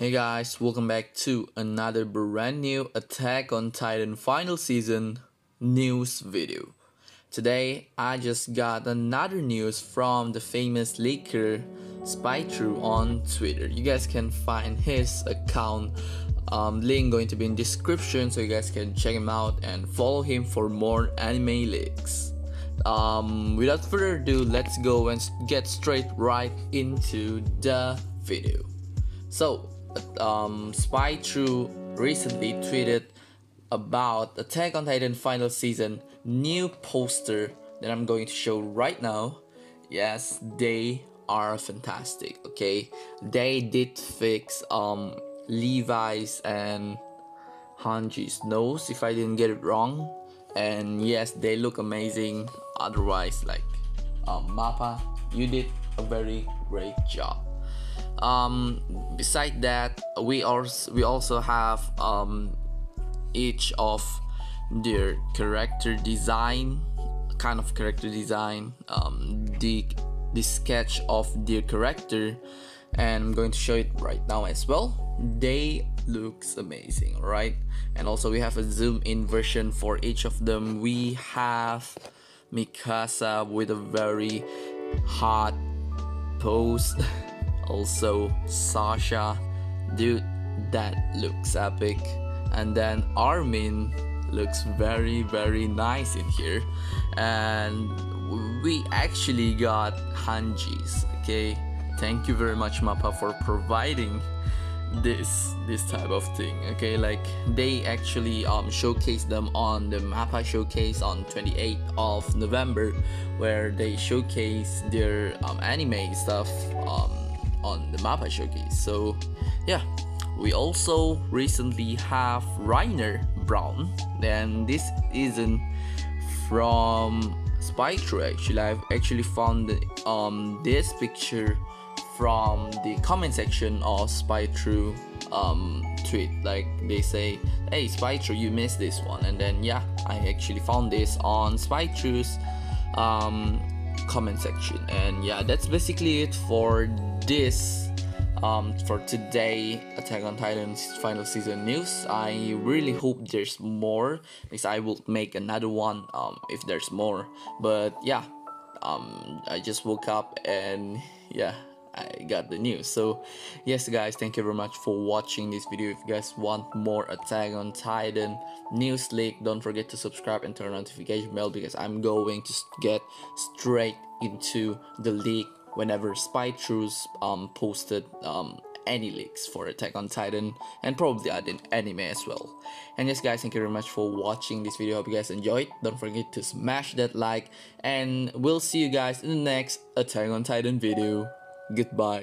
Hey guys, welcome back to another brand new Attack on Titan final season news video. Today, I just got another news from the famous leaker Spytrue on Twitter. You guys can find his account um, link going to be in description so you guys can check him out and follow him for more anime leaks. Um, without further ado, let's go and get straight right into the video. So, um, Spy Spytrue recently tweeted about Attack on Titan final season new poster that I'm going to show right now. Yes, they are fantastic. Okay, they did fix um Levi's and Hanji's nose if I didn't get it wrong, and yes, they look amazing. Otherwise, like um, Mappa, you did a very great job um beside that we also we also have um each of their character design kind of character design um the the sketch of their character and I'm going to show it right now as well. They looks amazing right? And also we have a zoom in version for each of them. We have Mikasa with a very hot pose also Sasha dude that looks epic. And then Armin looks very very nice in here. And we actually got Hanji's okay? Thank you very much Mappa for providing this this type of thing okay? Like they actually um showcase them on the mappa showcase on 28th of november where they showcase their um, anime stuff um on the Mappa showcase. So yeah, we also recently have Reiner Braun, and this isn't from Spytrue actually. I've actually found um this picture from the comment section of Spytrue um tweet like they say hey Spytrue you missed this one and then yeah I actually found this on Spytrue's um comment section and yeah that's basically it for this um, for today Attack on Titan's final season news. I really hope there's more because I will make another one um, if there's more. But yeah, um, I just woke up and yeah. I got the news. So, yes, guys, thank you very much for watching this video. If you guys want more Attack on Titan news leak, don't forget to subscribe and turn on notification bell because I'm going to get straight into the leak whenever Spytrue's um, posted um, any leaks for Attack on Titan and probably other anime as well. And yes guys, thank you very much for watching this video. Hope you guys enjoyed. Don't forget to smash that like and we'll see you guys in the next Attack on Titan video. Goodbye.